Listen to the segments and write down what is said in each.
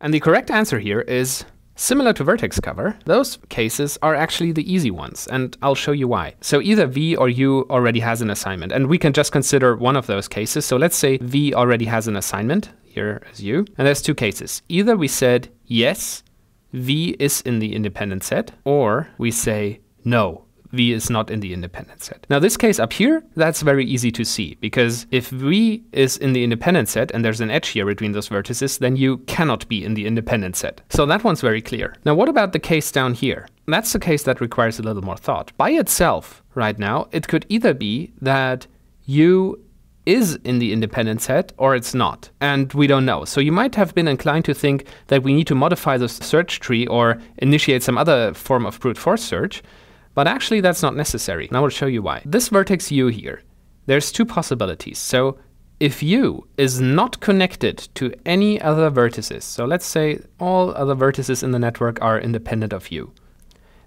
And the correct answer here is Similar to vertex cover, those cases are actually the easy ones, and I'll show you why. So either V or U already has an assignment, and we can just consider one of those cases. So let's say V already has an assignment, here is U, and there's two cases. Either we said, yes, V is in the independent set, or we say, no, V is not in the independent set. Now this case up here, that's very easy to see because if V is in the independent set and there's an edge here between those vertices, then U cannot be in the independent set. So that one's very clear. Now what about the case down here? That's the case that requires a little more thought. By itself, right now, it could either be that U is in the independent set or it's not. And we don't know. So you might have been inclined to think that we need to modify the search tree or initiate some other form of brute force search. But actually that's not necessary. And I will show you why. This vertex u here, there's two possibilities. So if u is not connected to any other vertices, so let's say all other vertices in the network are independent of u,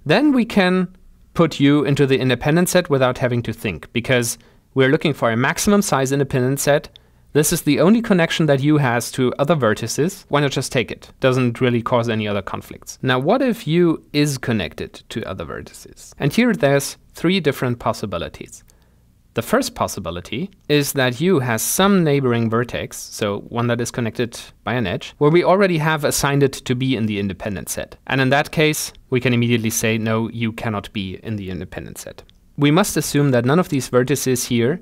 then we can put u into the independent set without having to think, because we're looking for a maximum size independent set this is the only connection that U has to other vertices. Why not just take it? Doesn't really cause any other conflicts. Now, what if U is connected to other vertices? And here there's three different possibilities. The first possibility is that U has some neighboring vertex, so one that is connected by an edge, where we already have assigned it to be in the independent set. And in that case, we can immediately say, no, U cannot be in the independent set. We must assume that none of these vertices here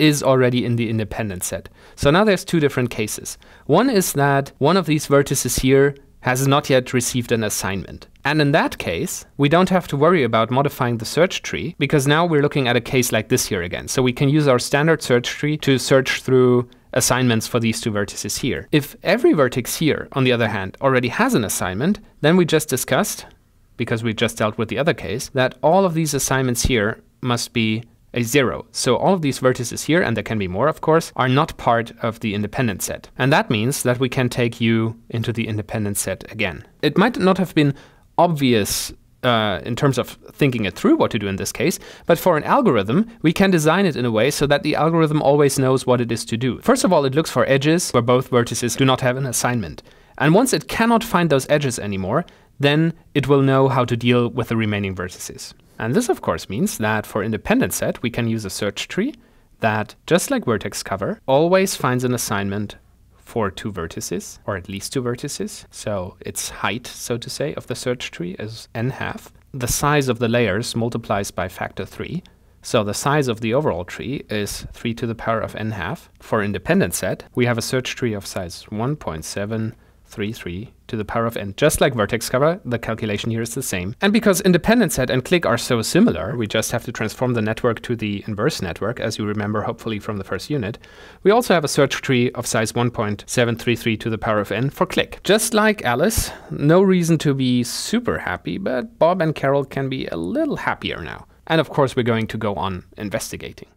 is already in the independent set. So now there's two different cases. One is that one of these vertices here has not yet received an assignment. And in that case, we don't have to worry about modifying the search tree because now we're looking at a case like this here again. So we can use our standard search tree to search through assignments for these two vertices here. If every vertex here, on the other hand, already has an assignment, then we just discussed, because we just dealt with the other case, that all of these assignments here must be a zero. So all of these vertices here, and there can be more of course, are not part of the independent set. And that means that we can take U into the independent set again. It might not have been obvious uh, in terms of thinking it through what to do in this case, but for an algorithm, we can design it in a way so that the algorithm always knows what it is to do. First of all, it looks for edges where both vertices do not have an assignment. And once it cannot find those edges anymore, then it will know how to deal with the remaining vertices. And this of course means that for independent set, we can use a search tree that, just like vertex cover, always finds an assignment for two vertices, or at least two vertices. So its height, so to say, of the search tree is n half. The size of the layers multiplies by factor 3. So the size of the overall tree is 3 to the power of n half. For independent set, we have a search tree of size 1.7 3, 3 to the power of n. Just like vertex cover, the calculation here is the same. And because independent set and clique are so similar, we just have to transform the network to the inverse network, as you remember hopefully from the first unit. We also have a search tree of size 1.733 to the power of n for clique. Just like Alice, no reason to be super happy, but Bob and Carol can be a little happier now. And of course, we're going to go on investigating.